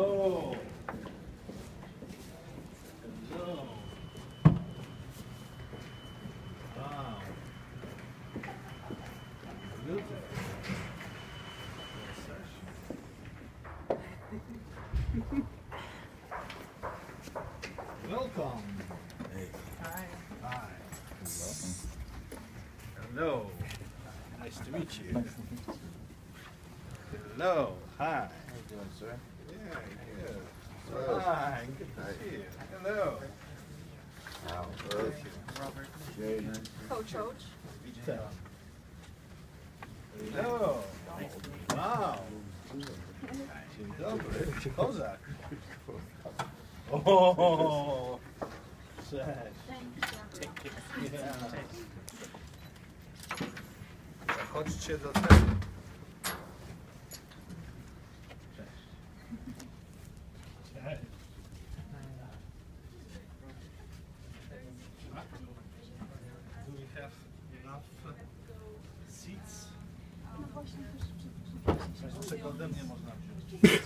Hello. No. Wow. Welcome. Hey. Hi. Hi. Welcome. Hello. Nice to meet you. Hello. Hi. How you doing, sir? Yeah, good. Hi. Good to see you. Hello. Al. Robert. Jaden. Coach Roach. Hello. Wow. Dzień dobry. Kozak. O, Cześć. Yeah. Chodźcie do tego. Ode mnie można wziąć?